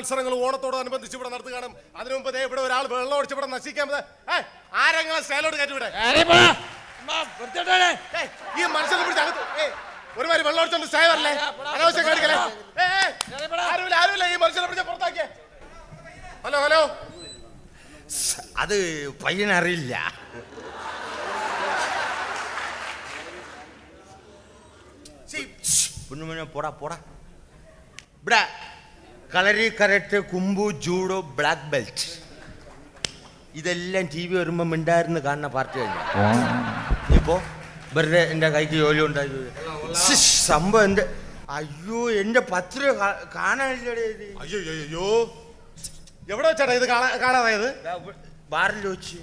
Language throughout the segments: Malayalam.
മത്സരങ്ങൾ ഓണത്തോടനുബന്ധിച്ച് ഇവിടെ നടത്തുകയാണ്. അതിനു മുമ്പ് ദേ ഇവിടെ ഒരാൾ വെള്ളം ഒഴിച്ച് ഇവിടെ നശിക്കാൻ ആരെങ്കിലും സ്റ്റൈലോട് കയറ്റി ഇവിടെ ഏയ്, ഈ മത്സരം പിടിച്ച് അകത്ത് ഒരു ഒരുമാതിരി വെള്ളം ഒഴിച്ചോണ്ട് സ്റ്റൈ വരല്ലേ അനാവശ്യം കാണിക്കലേ ആരുമില്ല ആരുമില്ല ഈ മത്സരം പിടിച്ച് പുറത്താക്കിയേ. Hello hello. അത് പയ്യനറിയില്ല. പൊന്നുമനെ പോടാ പോടാ. ഇവിടെ കളരി കരട്ട് കുമ്പു ജൂഡോ ബ്ലാക്ക് ബെൽറ്റ്. ഇതെല്ലാം ടി വി വരുമ്പോൾ മിണ്ടായിരുന്നു കാണുന്ന പാർട്ടി കഴിഞ്ഞു ഇപ്പോ വെറുതെ എന്റെ കൈക്ക് ജോലി ഉണ്ടായി. സംഭവം എന്റെ അയ്യോ എന്റെ പത്ര ഇത്. അയ്യോ അയ്യോ, എവിടെ വെച്ചാടാ ഇത് കാണാ- കാണാതായത്? ബാറിൽ വെച്ച്.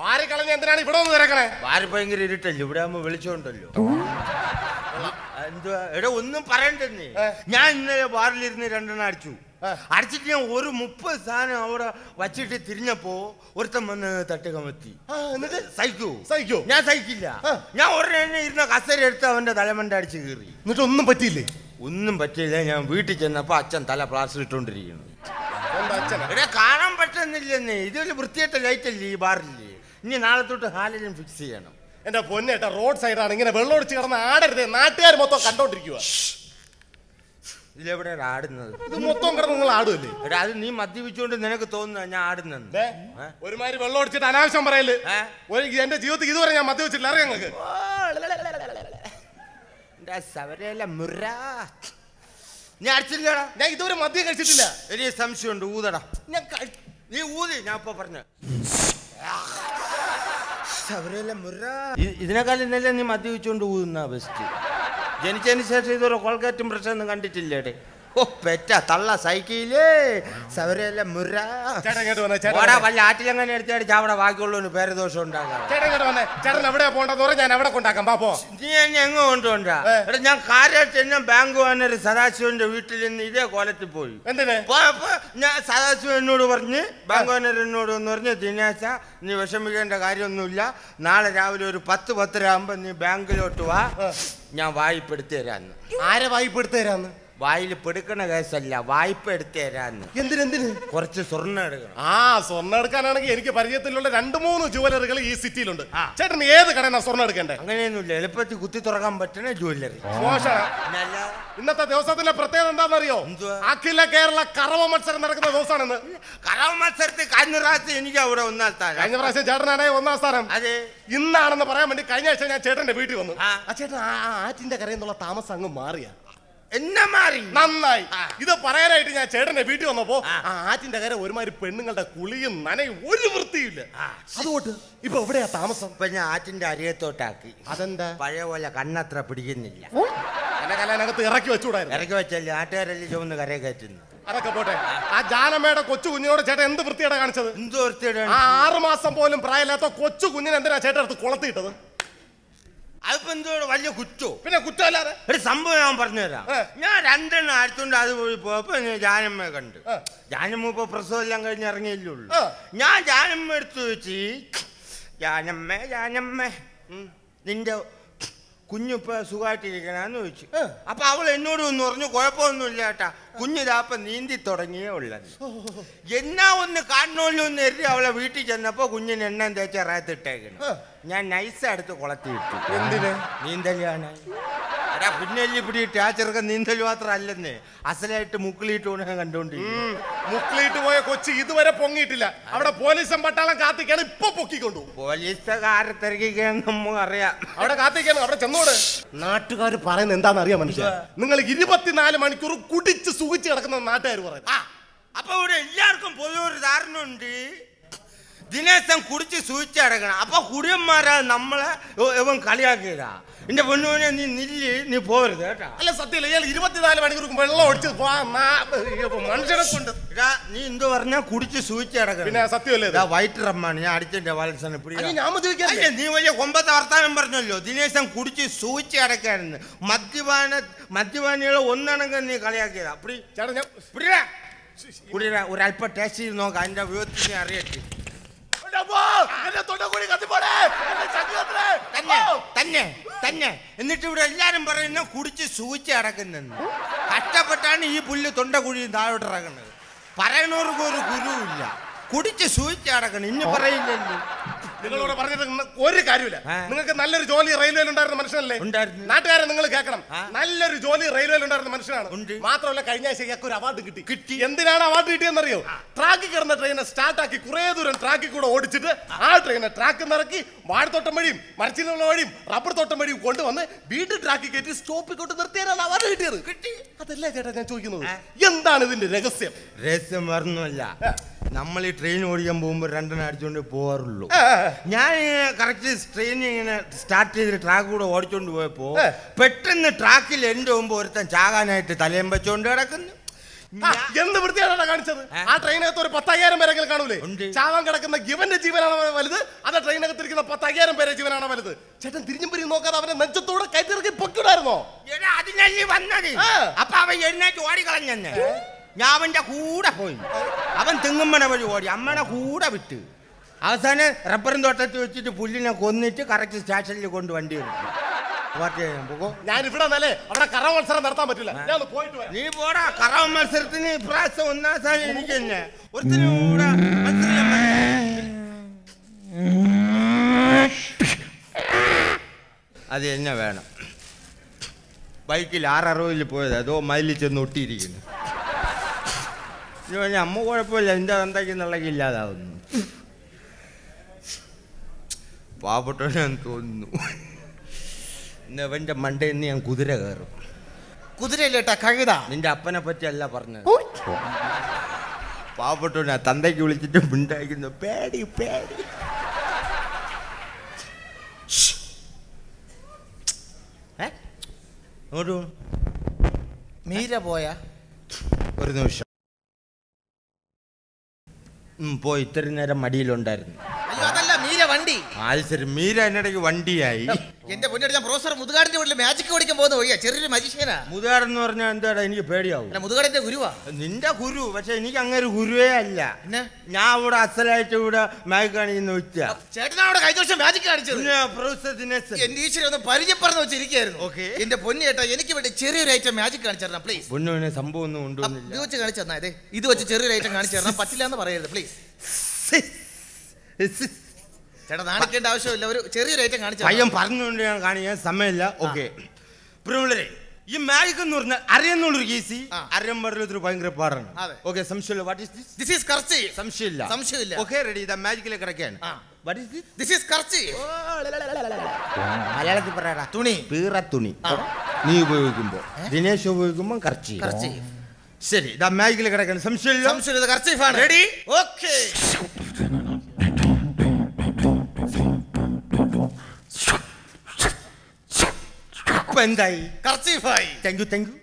ആ, വാരി കളഞ്ഞ എന്തിനാണ് ഇവിടെ ഒന്ന് തിരക്കണേ? വാരി ഭയങ്കര ഇരുട്ടല്ലോ? ഇവിടെ ആകുമ്പോ വെളിച്ചമുണ്ടല്ലോ. എന്തുവാ? എടാ ഒന്നും പറയണ്ടെന്നേ. ഞാൻ ഇന്നലെ ബാറിലിരുന്ന് രണ്ടെണ്ണം അടിച്ചു. അടിച്ചിട്ട് ഞാൻ ഒരു മുപ്പത് സാധനം അവിടെ വച്ചിട്ട് തിരിഞ്ഞപ്പോ ഒരുത്തൻ വന്ന് തട്ടി കമത്തി എന്നിട്ട്? സഹിക്കൂ? സഹിക്കൂ? ഞാൻ സഹിക്കില്ല. ഞാൻ ഉടനെ ഇരുന്ന കസേര എടുത്ത് അവന്റെ തലമണ്ട അടിച്ച് കീറി. എന്നിട്ട് ഒന്നും പറ്റിയില്ലേ? ഒന്നും പറ്റിയില്ല. ഞാൻ വീട്ടിൽ ചെന്നപ്പോ അച്ഛൻ തല പ്ലാസ്റ്റർ ഇട്ടോണ്ടിരിക്കുന്നു. കാണാൻ പറ്റുന്നില്ലെന്നേ. ഇതൊരു വൃത്തിയായിട്ട് ലൈറ്റ് അല്ലേ ഈ ബാറിൽ ഇനി നാളെ തൊട്ട് ഹാലിലും ഫിക്സ് ചെയ്യണം. എന്റെ പൊന്നേട്ടാ റോഡ് സൈഡാണ് ഇങ്ങനെ വെള്ളം ഒടിച്ച് കിടന്ന് ആടരുത്. നാട്ടുകാർ മൊത്തം കണ്ടോണ്ടിരിക്കുക ഇതിലെവിടെ ആടുന്നത്? ഇത് മൊത്തം കിടന്ന് നിങ്ങൾ ആടുമല്ലേ എടാ അത് നീ മദ്യപിച്ചുകൊണ്ട് നിനക്ക് തോന്നുന്ന ഞാൻ ആടുന്നത്? ഒരുമാതിരി വെള്ളം ഒടിച്ചിട്ട് അനാവശ്യം പറയൽ. ഒരു എന്റെ ജീവിതത്തിൽ ഇതുവരെ ഞാൻ മദ്യപിച്ചില്ല അറിയാം നിങ്ങൾക്ക്? നീ അടിച്ചില്ലടാ ഞാൻ ഇതുവരെ മദ്യം കഴിച്ചിട്ടില്ല. എനിക്ക് സംശയമുണ്ട്. ഊതടാ. ഞാൻ നീ ഊതി. ഞാൻ ഇപ്പൊ പറഞ്ഞ. സവരയിലെ ഇന്നലെ നീ മദ്യപിച്ചുകൊണ്ട് പോകുന്ന ബെസ്റ്റ് ജനിച്ചതിന് ശേഷം ഇതൊരു കോൾഗേറ്റും പ്രശ്നമൊന്നും കണ്ടിട്ടില്ലേടെ. ഓ പെറ്റ തള്ള സൈക്കിളേ ഓടാ വന്നേ. വല്ല ആറ്റിലങ്ങനെ എടുത്തടിച്ച് അവിടെ ബാക്കിയുള്ളവന് പേരദോഷം ഉണ്ടാകാം. ചേട്ടൻ ഇങ്ങോട്ട് വന്നേ. ചേട്ടൻ എവിടെയാ പോണ്ടെന്ന് പറഞ്ഞാൽ ഞാൻ അവിടെ കൊണ്ടാക്കാം. പാപ്പോ നീ എന്നെ എങ്ങ് കൊണ്ടുപോണ്ടാ ഏ. എടാ ഞാൻ കാര്യമായിട്ട് ബാങ്ക് വാനൊരു സദാശിവന്റെ വീട്ടിൽ നിന്ന് ഇതേ കൊലത്തിൽ പോയി. ഞാൻ സദാശിവൻ എന്നോട് പറഞ്ഞ് ബാങ്ക് വാനർ എന്നോട് എന്ന് പറഞ്ഞ് ദിനേശ നീ വിഷമിക്കേണ്ട കാര്യമൊന്നുമില്ല. നാളെ രാവിലെ ഒരു പത്ത് പത്തര ആകുമ്പോ നീ ബാങ്കിലോട്ട് വാ. ഞാൻ വായ്പ എടുത്തു തരാന്ന്. ആരെ വായ്പ എടുത്തു തരാന്ന്? വായിൽ പെടുക്കണ കേസല്ല വായ്പ എടുത്തു തരാന്ന്. എന്തിനെന്തിന് കുറച്ച് സ്വർണം എടുക്കണം. ആ സ്വർണം എടുക്കാനാണെങ്കിൽ എനിക്ക് പരിചയത്തിലുള്ള രണ്ട് മൂന്ന് ജുവലറികൾ ഈ സിറ്റിയിലുണ്ട്. ചേട്ടൻ ഏത് കടയാണ് സ്വർണം എടുക്കണ്ടേ? അങ്ങനെയൊന്നുമില്ല എളുപ്പത്തിൽ കുത്തി തുറക്കാൻ പറ്റുന്ന ജുവല്ലറി മോശമാണ് ഇന്നത്തെ ദിവസത്തിന്റെ പ്രത്യേകത എന്താണെന്നറിയോ? അറിയോ അഖില കേരള കറവ മത്സരം നടക്കുന്ന ദിവസമാണെന്ന്. കറവ മത്സരത്തിൽ കഴിഞ്ഞ പ്രാവശ്യം എനിക്ക് അവിടെ ഒന്നാം സ്ഥാനം. കഴിഞ്ഞ പ്രാവശ്യം ചേട്ടനാണേ ഒന്നാം സ്ഥാനം. അതെ. ഇന്നാണെന്ന് പറയാൻ വേണ്ടി കഴിഞ്ഞ ആഴ്ച ഞാൻ ചേട്ടന്റെ വീട്ടിൽ വന്നു. ആ. ചേട്ടൻ ആ ആ ആറ്റിന്റെ കരയിൽ നിന്നുള്ള താമസം അങ്ങ് മാറിയ. എന്നെ മാറി. നന്നായി. ഇത് പറയാനായിട്ട് ഞാൻ ചേട്ടന്റെ വീട്ടിൽ വന്നപ്പോ ആറ്റിന്റെ കര ഒരുമാതിരി പെണ്ണുങ്ങളുടെ കുളിയും നനയും ഒരു വൃത്തിയില്ല. അതുകൊണ്ട് ഇപ്പൊ എവിടെയാ താമസം? ഇപ്പൊ ഞാൻ ആറ്റിന്റെ അരിയത്തോട്ടാക്കി. അതെന്താ? പഴയ പോലെ കണ്ണത്ര പിടിക്കുന്നില്ല. എന്നെ കലാനകത്ത് ഇറക്കി വെച്ചുകൂടായിരുന്നു. ഇറക്കി വെച്ചല്ലേ? ആട്ടുകാരല്ലേ ചുവന്ന് കരയെ കയറ്റുന്നു അതൊക്കെ പോട്ടെ. ആ ജാനമ്മയുടെ കൊച്ചു കുഞ്ഞിനോട് ചേട്ടൻ എന്ത് വൃത്തിയാണ് കാണിച്ചത്? എന്ത് വൃത്തിയുടെ ആറ് മാസം പോലും പ്രായമില്ലാത്ത കൊച്ചു കുഞ്ഞിനെ എന്തിനാ ചേട്ടൻ അടുത്ത് കൊളത്തിയിട്ടത്? അതിപ്പോ എന്തോ വലിയ കുറ്റോ? പിന്നെ കുറ്റമല്ലാതെ? ഒരു സംഭവം ഞാൻ പറഞ്ഞുതരാം. ഞാൻ രണ്ടെണ്ണം അടുത്തുണ്ട് അത് പോയി പോയപ്പോ ഞാൻ ജാനമ്മയെ കണ്ടു. ജാനമ്മ ഇപ്പൊ പ്രസവം എല്ലാം കഴിഞ്ഞ് ഇറങ്ങിയില്ലേ ഉള്ളൂ ഞാൻ ജാനമ്മ എടുത്തു വെച്ച് ജാനമ്മ ജാനമ്മ നിന്റെ കുഞ്ഞിപ്പോ സുഖമായിട്ടിരിക്കണെന്ന് ചോദിച്ചു. അപ്പൊ അവൾ എന്നോട് ഒന്ന് പറഞ്ഞു കുഴപ്പമൊന്നുമില്ല ഏട്ടാ. കുഞ്ഞിതാപ്പ നീന്തി തുടങ്ങിയേ ഉള്ളത് എന്നാ ഒന്ന് കാണണമല്ലോ എന്ന് കരുതി അവളെ വീട്ടിൽ ചെന്നപ്പോ കുഞ്ഞിന് എണ്ണ തേച്ച റായത്തിട്ടേക്കണം. ഞാൻ നൈസ് അടുത്ത് കുളത്തിയിട്ടു. എന്തിന്? നീന്തലാണ് പിന്നെ പിടിയിട്ട് ആ ചെറുക്കൻ നീന്തൽ മാത്രം അല്ലെന്ന് അസലായിട്ട് മുക്കിലിട്ട് പോണ കണ്ടോണ്ട് മുക്കിലിട്ട് പോയ കൊച്ചി ഇതുവരെ പൊങ്ങിയിട്ടില്ല. അവിടെ പോലീസും പട്ടാളം കാത്തിക്കാണ് ഇപ്പൊ പൊക്കിക്കൊണ്ടു പോലീസ് തിരക്കിക്കാൻ നമ്മ അറിയാം. അവിടെ കാത്തിക്കാണ് അവിടെ ചെന്നോട്. നാട്ടുകാർ പറയുന്നത് എന്താണെന്ന് അറിയാം മനുഷ്യ. നിങ്ങൾ ഇരുപത്തിനാല് മണിക്കൂർ കുടിച്ച് സുഖിച്ച് കിടക്കുന്ന നാട്ടുകാർ പറയുന്നത് ആ അപ്പൊ ഇവിടെ എല്ലാവർക്കും പൊതുവെ ഒരു ധാരണ ഉണ്ട്. ദിനേശൻ കുടിച്ച് സൂചിച്ചടക്കണം അപ്പൊ കുടിയന്മാരാ നമ്മളെ ഇവ- ഇവൻ കളിയാക്കിയതാ. എന്റെ പൊന്നുവിനെ നീ നില്ല് നീ പോവരുത് കേട്ടാ. അല്ല സത്യം ഇയാൾ ഇരുപത്തിനാല് മണിക്കൂർ വെള്ളം ഒഴിച്ച് മനുഷ്യനെ കൊണ്ട്. നീ എന്ത് പറഞ്ഞാ കുടിച്ച് സൂചിച്ചടക്കണം പിന്നെ സത്യമല്ലേ വൈറ്റ് റമ്മാണ്. ഞാൻ അടിച്ചെന്റെ വാലൻസാണ് ഞാൻ. നീ വലിയ ഒമ്പത് വർത്താനം പറഞ്ഞല്ലോ. ദിനേശൻ കുടിച്ച് സൂചിച്ച് അടക്കായിരുന്നു മദ്യപാന മദ്യപാനികളെ ഒന്നണങ്കം നീ കളിയാക്കിയതാ. അപ്പടി ചേട്ടാ ഞാൻ ഒരല്പം ടേസ്റ്റ് ചെയ്ത് നോക്കാം. അതിന്റെ വിധത്തിൽ അറിയട്ടെ. തന്നെ. തന്നെ എന്നിട്ട് ഇവിടെ എല്ലാരും പറയുന്ന കുടിച്ച് സൂചി അടക്കുന്നെന്ന് കഷ്ടപ്പെട്ടാണ് ഈ പുല്ല് തൊണ്ട കുഴി താഴോട്ട് ഇറങ്ങുന്നത്. പറയണവർക്ക് ഒരു ഗുരുവില്ല. കുടിച്ച് സൂചിച്ച് അടക്കണം ഇനി പറയില്ലല്ലോ. നിങ്ങളോട് പറഞ്ഞത് ഒരു കാര്യമില്ല. നിങ്ങൾക്ക് നല്ലൊരു ജോലി റെയിൽവേയിൽ ഉണ്ടായിരുന്ന മനുഷ്യനല്ലേ. നാട്ടുകാരെ നിങ്ങൾ കേൾക്കണം. നല്ലൊരു ജോലി റെയിൽവേയിൽ ഉണ്ടായിരുന്ന മനുഷ്യനാണ്. മാത്രമല്ല കഴിഞ്ഞ ആഴ്ച ഇയാൾക്ക് ഒരു അവാർഡ് കിട്ടി. കിട്ടി. എന്തിനാണ് അവാർഡ് കിട്ടിയെന്നറിയോ? ട്രാക്കിൽ കിടന്ന ട്രെയിനെ സ്റ്റാർട്ട് ആക്കി കുറെ ദൂരം ട്രാക്കിൽ കൂടെ ഓടിച്ചിട്ട് ആ ട്രെയിനെ ട്രാക്ക് നിറക്കി വാഴത്തോട്ടം വഴിയും മരച്ചിലുള്ള വഴിയും റബ്ബർ തോട്ടം വഴിയും കൊണ്ടുവന്ന് വീണ്ടും ട്രാക്കിൽ കയറ്റി സ്റ്റോപ്പിൽ കൊണ്ട് നിർത്തിയാണ് അവാർഡ് കിട്ടിയത്. കിട്ടി. അതല്ലേ ചേട്ടാ ഞാൻ ചോദിക്കുന്നത്? എന്താണ് ഇതിന്റെ രഹസ്യം? രഹസ്യം വരുന്നില്ല നമ്മൾ ഈ ട്രെയിൻ ഓടിക്കാൻ പോകുമ്പോൾ രണ്ടെണ്ണം അടിച്ചുകൊണ്ട് പോകാറുള്ളൂ. ഞാൻ കറക്റ്റ് ട്രെയിൻ ഇങ്ങനെ സ്റ്റാർട്ട് ചെയ്ത് ട്രാക്ക് കൂടെ ഓടിച്ചോണ്ട് പോയപ്പോ. പെട്ടെന്ന് ട്രാക്കിൽ എന്റെ മുമ്പ് ഒരുത്തൻ ചാകാനായിട്ട് തലയും വെച്ചോണ്ട് കിടക്കുന്നു. എന്ത് വൃത്തിയാണ് കാണിച്ചത്? ആ ട്രെയിനകത്ത് ഒരു പത്തയ്യായിരം പേരെങ്കിലും കാണൂലേ. ചാവാൻ കിടക്കുന്ന ഗിവന്റെ ജീവനാണ് വലുത്. അത് ട്രെയിനകത്ത് ഇരിക്കുന്ന പത്തയ്യായിരം പേരെ ജീവനാണ് വലുത്. ചേട്ടൻ തിരിഞ്ഞും പിരിഞ്ഞു നോക്കാതെ അവനെ നെഞ്ചത്തോടെ കയറ്റിറക്കി പൊക്കിടായിരുന്നോ അതിനല്ലേ വന്നത്. അപ്പൊ അവൻ എഴുന്നേറ്റ് ഓടിക്കളഞ്ഞെന്നെ. ഞാൻ അവന്റെ കൂടെ പോയി. അവൻ തെങ്ങുമ്മനെ വഴി ഓടി. അമ്മനെ കൂടെ വിട്ട്. അവസാനം റബ്ബറും തോട്ടത്തിൽ വെച്ചിട്ട് പുല്ലിനെ കൊന്നിട്ട് കറക്റ്റ് സ്റ്റേഷനിൽ കൊണ്ട് വണ്ടി എടുത്തു. പാർട്ടി ചെയ്യാൻ പോകോ. ഞാൻ ഇവിടെ അവിടെ മത്സരം നടത്താൻ പറ്റില്ല. ഞാൻ പോയിട്ട് വരാം. നീ പോടാ കറവ മത്സരത്തിന് ഇപ്രാവശ്യം ഒന്നാം സ്ഥാനം എനിക്ക് തന്നെ. ഒരുത്തിനും കൂടെ മത്സരിക്കാൻ പറ്റില്ല. അത് എന്നെ വേണം. ബൈക്കിൽ ആററുപതിൽ പോയത് അതോ മൈലിൽ ചെന്ന് ഒട്ടിയിരിക്കുന്നു. പറഞ്ഞ അമ്മ കുഴപ്പമില്ല എന്റെ തന്തയ്ക്കുന്നുള്ളതൊക്കെ ഇല്ലാതാവുന്നു. പാവപ്പെട്ടവനാന്ന് തോന്നുന്നു ഇന്ന് അവന്റെ മണ്ടയിൽ നിന്ന് ഞാൻ കുതിര കയറും. കുതിരയില്ലേട്ടാ കഴുത നിന്റെ അപ്പനെ പറ്റിയല്ല പറഞ്ഞത്. പാവപ്പെട്ടവനാ തന്തയ്ക്ക് വിളിച്ചിട്ട് മിണ്ടായിരിക്കുന്നു പേടി പേടി? മീര പോയാ? ഒരു നിമിഷം. ഉം, പോയി ഇത്രയും നേരം മടിയിലുണ്ടായിരുന്നു. മീര വണ്ടി. ആൽസരി മീര എന്നിടയ്ക്ക് വണ്ടിയായി. എന്റെ പൊന്നടി ഞാൻ പ്രൊഫസർ മുതുകാടിന്റെ വീട്ടിൽ മാജിക് ഓടിക്കാൻ പോകുന്ന പോയി ചെറിയൊരു മജിഷ്യനാ എന്ന് പറഞ്ഞാൽ എന്താടാ എനിക്ക് പേടിയാവും. മുതുകാടിന്റെ ഗുരുവാ. നിന്റെ ഗുരു പക്ഷെ എനിക്ക് അങ്ങനെ ഗുരുവേ അല്ല. ഞാൻ ഇവിടെ അസലായിട്ട് ഇവിടെ മാജിക് കാണിക്കുന്ന വെച്ചാ. ചേട്ടനാ അവിടെ കഴിഞ്ഞ വർഷം മാജിക് കാണിച്ചത് എന്റെ ഈശ്വരൻ ഒന്ന് പരിചയപ്പെടുന്ന വെച്ചിരിക്കായിരുന്നു Okay. എന്റെ പൊന്നി ചേട്ടാ എനിക്ക് വേണ്ടി ചെറിയൊരു ഐറ്റം മാജിക് കാണിച്ചു തരണം പ്ലീസ് പൊന്നു സംഭവം ഒന്നും ഇത് കൊണ്ടുവന്നില്ല വെച്ച് കാണിച്ചു തന്നാ ഇത് വെച്ച് ചെറിയൊരു ഐറ്റം കാണിച്ചു തരണം. പറ്റില്ല എന്ന് പറയരുത് പ്ലീസ് ചേട്ടാ നാണിക്കേണ്ട ആവശ്യമില്ല. ഒരു ചെറിയൊരു ഐറ്റം കാണിച്ചു പയ്യൻ പറഞ്ഞുകൊണ്ട് ഞാൻ കാണിക്കാൻ സമയമില്ല ഓക്കെ. പ്രിയമുള്ളവരെ ഈ മാജിക് എന്ന് പറഞ്ഞാൽ അറിയുന്നുള്ളൊരു കേസി. അറിയാൻ പറഞ്ഞൊരു ഭയങ്കര പാടാണ്. ഓക്കെ സംശയമില്ല. What is this this is കർച്ചി. സംശയമില്ല. സംശയമില്ല. ഓക്കെ റെഡി ഇതാ മാജിക്കിലേക്ക് കിടക്കുകയാണ് what is this this is കർച്ചി. മലയാളത്തിൽ പറയടാ തുണി. പീറ തുണി. നീ ഉപയോഗിക്കുമ്പോ. ദിനേശ് ഉപയോഗിക്കുമ്പോ കർച്ചി. കർച്ചി. ശരി ഇതാ മാജിക്കിൽ കിടക്കണം. സംശയമില്ല. സംശയമില്ല കർച്ചീഫാണ് റെഡി ഓക്കേ. എന്തായി? കർച്ചീഫായി. താങ്ക് യു താങ്ക് യു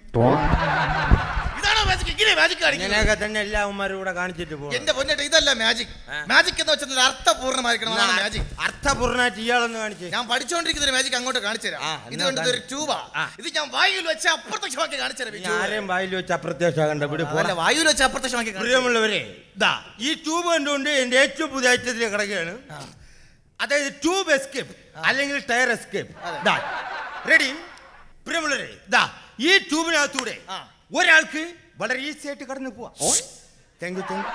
ഇതാണോ മാജിക് ഇങ്ങനെ മാജിക് കാണിക്കുന്നത്? ഇങ്ങനെയൊക്കെ തന്നെ എല്ലാവന്മാരും കൂടെ കാണിച്ചിട്ട് പോകും എന്റെ പൊന്നിട്ട് ഇതല്ല മാജിക് ആ. മാജിക് എന്ന് വെച്ചാൽ അർത്ഥപൂർണമായിരിക്കണം അതാണ് മാജിക് അർത്ഥപൂർണമായിട്ട് ഇയാളൊന്ന് കാണിച്ചേ. ഞാൻ പഠിച്ചുകൊണ്ടിരിക്കുന്ന ഒരു മാജിക് അങ്ങോട്ട് കാണിച്ചു തരാം. ആ, ഇത് എന്നാ കണ്ടത് ഒരു കാണി. ട്യൂബാ ആ. ഇത് ഞാൻ വായുവിൽ വെച്ച് അപ്രത്യക്ഷമാക്കി കാണിച്ചു തരാം ഈ ഇനി tube. ആരെയും വായിൽ വെച്ച് അപ്രത്യക്ഷമാകണ്ട ഇവിടെ അല്ല വായുവിൽ വെച്ച് അപ്രത്യക്ഷമാക്കി കാണിച്ചു. തരാം. പ്രിയമുള്ളവരെ ദാ. ഈ ട്യൂബ് കണ്ടുകൊണ്ട് എന്റെ ഏറ്റവും പുതിയ ഐറ്റത്തിൽ കിടക്കുകയാണ്. അതായത് ട്യൂബ് എസ്കേപ്പ് അല്ലെങ്കിൽ ടയർ എസ്കേപ്പ് റെഡി പ്രിയമുള്ളവരെ ഇതാ ഈ ട്യൂബിനകത്തൂടെ ഒരാൾക്ക് വളരെ ഈസി ആയിട്ട് കടന്നു പോവാ. താങ്ക് താങ്ക്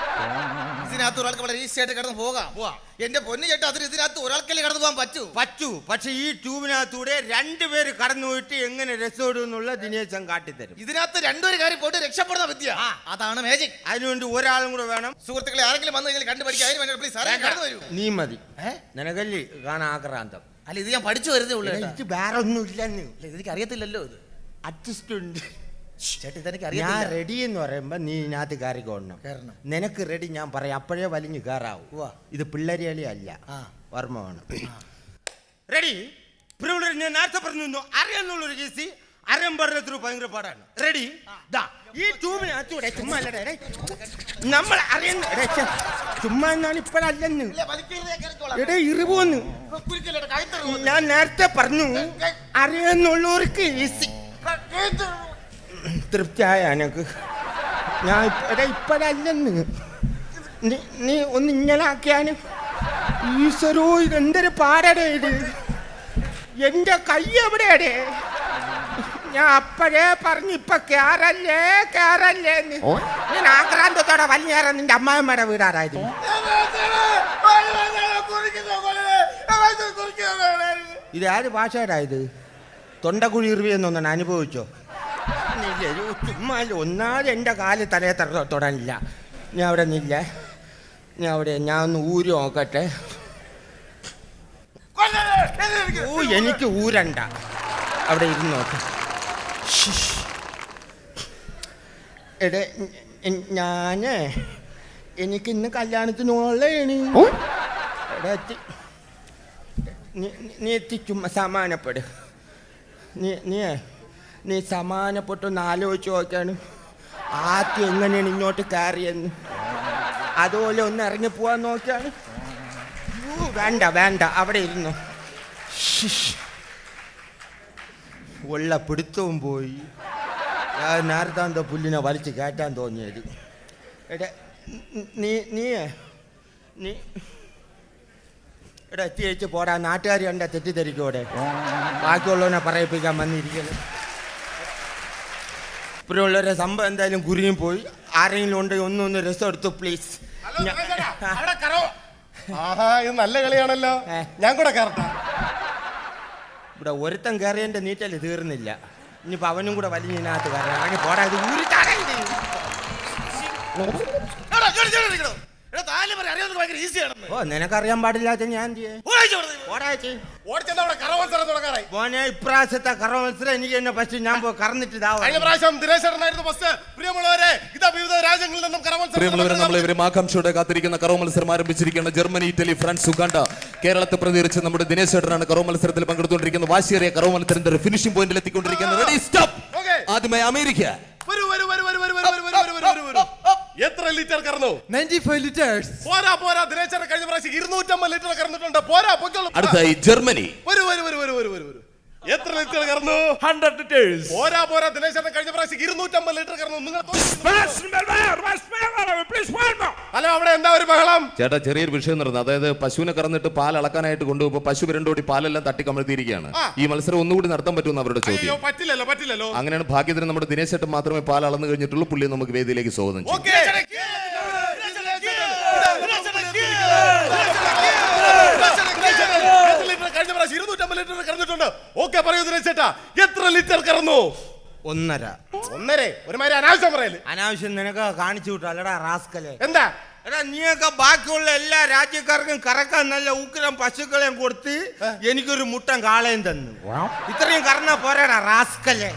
ഇതിനകത്ത് ഒരാൾക്ക് വളരെ ഈസി ആയിട്ട് കടന്നു പോകാം. പോവാം. എന്റെ പൊന്നു ചേട്ടാ അതിന് ഇതിനകത്ത് ഒരാൾക്കല്ലേ കടന്നു പോകാൻ പറ്റൂ? പറ്റൂ. പക്ഷെ ഈ ട്യൂബിനകത്തൂടെ രണ്ടുപേര് കടന്നു പോയിട്ട് എങ്ങനെ രസോടും എന്നുള്ള ദിനേശൻ കാട്ടിത്തരും. ഇതിനകത്ത് രണ്ടുപേര് കയറി പോയിട്ട് രക്ഷപ്പെടുന്ന വിദ്യ. അതാണ് മാജിക് അതിനുവേണ്ടി ഒരാളും കൂടെ വേണം. സുഹൃത്തുക്കളെ ആരെങ്കിലും വന്നു കഴിഞ്ഞാൽ കണ്ടുപഠിക്കുക അതിന് വേണ്ടി. പ്ലീസ് കടന്നു വരൂ. നീ മതി? നിനക്കല്ലേ കാണാൻ ആക്രാന്തം അല്ല ഇത് ഞാൻ പഠിച്ചു വരുന്നേ ഉള്ളൂ ഇത് എനിക്ക് വേറെ ഒന്നും ഇല്ലെന്ന്. എനിക്ക് അറിയത്തില്ലല്ലോ ഇത്. അഡ്ജസ്റ്റ് ഉണ്ട്. ചേട്ടാ ഇതെനിക്ക് ഞാൻ അറിയത്തില്ല. റെഡി എന്ന് പറയുമ്പോ നീ ഇതിനകത്ത് കയറിക്കോണം കയറണം. നിനക്ക് റെഡി ഞാൻ പറയാം. അപ്പോഴേ വലിഞ്ഞു കയറാവൂ. ഇത് പിള്ളേരികളി അല്ല. ആ. ഓർമ്മ വേണം. റെഡി പ്രിയമുള്ളവരെ, ഞാൻ നേരത്തെ പറഞ്ഞു അറിയാന്നുള്ളൊരു കേസി പറഞ്ഞത്ര ഭയങ്കര പാടാണ്. റെഡി ദാ ഈ ട്യൂബിനകത്തൂടെ ചുമ്മാ അല്ലടേ. നമ്മൾ അറിയുന്ന ചുമ്മാ എന്നാണ് ഇപ്പോഴല്ലെന്ന് എടേ ഇറിവോന്ന് ഞാൻ നേരത്തെ പറഞ്ഞു അറിയുന്നുള്ളവർക്ക് ഈസി തൃപ്തിയായ എനക്ക് ഞാൻ എടേ ഇപ്പോഴല്ലെന്ന് നീ ഒന്ന് ഇങ്ങനെ ആക്കിയാന്. ഈശ്വരോ ഇതെന്തൊരു പാടടേ ഇത്. എന്റെ കൈ എവിടെയാടേ? ഞാൻ അപ്പോഴേ പറഞ്ഞു ഇപ്പൊ കേറല്ലേ കേറല്ലേ ഞാൻ ആക്രാന്തത്തോടെ വലിഞ്ഞേറാൻ നിന്റെ അമ്മായിമ്മയുടെ വീടാറായിരുന്നു ഇത് ആര് ഭാഷയുടെ ഇത് തൊണ്ടക്കുഴി ഇറിവിയെന്നൊന്നാണ് അനുഭവിച്ചോ? ചുമ്മാ. ഒന്നാമത് എന്റെ കാൽ തലയെ തൊടാനില്ല ഞാൻ അവിടെ നിന്നില്ല. ഞാൻ അവിടെ ഞാൻ ഒന്ന് ഊരി നോക്കട്ടെ. ഓ എനിക്ക് ഊരണ്ട. അവിടെ ഇരുന്ന് നോക്ക്. എടേ ഞാനേ എനിക്ക് ഇന്ന് കല്യാണത്തിന് ഓളയാണ് എടാ നീ- നീ- നീ എത്തി ചുമ്മാ സമാനപ്പെട്. നീ നീ നീ സമാനപ്പെട്ടൊന്ന് ആലോചിച്ച് നോക്കാണ്. ആദ്യം എങ്ങനെയാണ് ഇങ്ങോട്ട് കയറിയെന്ന്. അതുപോലെ ഒന്ന് ഇറങ്ങി പോവാൻ നോക്കിയാണ്. വേണ്ട വേണ്ട അവിടെ ഇരുന്നു. ശ്ശിഷ്. ഉള്ള പിടുത്തവും പോയി. ആ നേരത്താന്ത പുല്ലിനെ വലിച്ച് കയറ്റാൻ തോന്നിയത്. എടാ നീ നീ നീ എടാ എത്തി അയച്ച് പോടാ. നാട്ടുകാർ കണ്ട തെറ്റിദ്ധരിക്കോടെ ബാക്കിയുള്ളവനെ പറയിപ്പിക്കാൻ വന്നിരിക്കുന്നത് ഇപ്പോഴുള്ളവരെ സംഭവം എന്തായാലും കുരുങ്ങി പോയി. ആരെങ്കിലും ഉണ്ടെങ്കിൽ ഒന്ന് ഒന്ന് രസം എടുത്തു പ്ലീസ് ഇത് നല്ല കളിയാണല്ലോ. ഞാൻ കൂടെ കയറട്ടെ. ഇവിടെ ഒരുത്തം കയറിയതിന്റെ നീറ്റൽ തീർന്നില്ല. ഇനിയിപ്പോൾ അവനും കൂടെ വലിഞ്ഞതിനകത്ത് കയറാൻ അങ്ങനെ പോടാ ഇത് ഊരി ഓ നിനക്കറിയാൻ പാടില്ലാത്ത ഞാൻ മോനെ ഇപ്രാവശ്യത്തെ കറ മത്സരം എനിക്ക് തന്നെ പക്ഷെ ഞാൻ പോയി കറന്നിട്ട് ആകാംക്ഷയോടെ കാത്തിരിക്കുന്ന കറവ മത്സരം ആരംഭിച്ചിരിക്കുന്ന ജർമ്മനി ഇറ്റലി ഫ്രാൻസ് ഉഗാണ്ട. കേരളത്തെ പ്രതികരിച്ച് നമ്മുടെ ദിനേശ് ചേട്ടനാണ് കറോ മത്സരത്തിൽ പങ്കെടുത്തുകൊണ്ടിരിക്കുന്നത്. വാശിയേറിയ കറവ മത്സരത്തിന്റെ ഫിനിഷിംഗ് പോയിന്റിൽ എത്തിക്കൊണ്ടിരിക്കുന്നത് ആദ്യമായി അമേരിക്ക. വരൂ വരൂ വരൂ. എത്ര ലിറ്റർ കറന്നു? നയന്റി ഫൈവ് ലിറ്റേഴ്സ് പോരാ പോരാ ദിനേശൻ കഴിഞ്ഞ പ്രാവശ്യം ഇരുന്നൂറ്റമ്പത് ലിറ്റർ കറന്നിട്ടുണ്ട്. പോരാ പൊയ്ക്കോളൂ. അടുത്തായി ജർമ്മനി. ഒരു വരൂ വരൂ വരൂ വരൂ വരൂ വരൂ. എത്ര ലിറ്റർ കറന്നു ഹൺഡ്രഡ് ലിറ്റേഴ്സ് പോരാ പോരാ ദിനേശ് കഴിഞ്ഞ പ്രാവശ്യം ഇരുന്നൂറ്റമ്പത് ലിറ്റർ കറന്നു നിങ്ങൾ ഹലോ അവിടെ എന്താ ഒരു ബഹളം ചേട്ടാ ചെറിയൊരു വിഷയം നടന്നു അതായത് പശുവിനെ കറന്നിട്ട് പാൽ അളക്കാനായിട്ട് കൊണ്ടുപോകുമ്പോൾ പശു വരണ്ടോടി പാലെല്ലാം തട്ടി കമഴ്ത്തിയിരിക്കുകയാണ് ഈ മത്സരം ഒന്നുകൂടി നടത്താൻ പറ്റുമെന്ന് അവരുടെ ചോദ്യം പറ്റില്ലല്ലോ പറ്റില്ലല്ലോ അങ്ങനെയാണ് ഭാഗ്യത്തിന് നമ്മുടെ ദിനേശ് ചേട്ടൻ മാത്രമേ പാൽ അളന്നു കഴിഞ്ഞിട്ടുള്ളൂ പുള്ളി നമുക്ക് വേദിയിലേക്ക് സ്വാഗതം ചെയ്യും ഓക്കേ എത്ര ലിറ്റർ കഴിഞ്ഞ പ്രാവശ്യം ഇരുന്നൂറ്റമ്പത് കറന്നിട്ടുണ്ട് ഓക്കെ പറയൂ ചേട്ടാ. എത്ര ലിറ്റർ കറന്നു? ഒന്നര. ഒന്നര? ഒരുമാതിരി അനാവശ്യം പറയൽ. അനാവശ്യം നിനക്ക് കാണിച്ചു വിട്ടു അല്ലടാ റാസ്കലെ. എന്താ? എടാ നീയൊക്കെ ബാക്കിയുള്ള എല്ലാ രാജ്യക്കാർക്കും കറക്കാൻ നല്ല ഉഗ്രം പശുക്കളെയും കൊടുത്ത് എനിക്കൊരു മുട്ടൻ കാളയും തന്നു. ഇത്രയും കറന്ന പോരാടാ റാസ്കലെ.